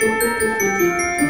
Música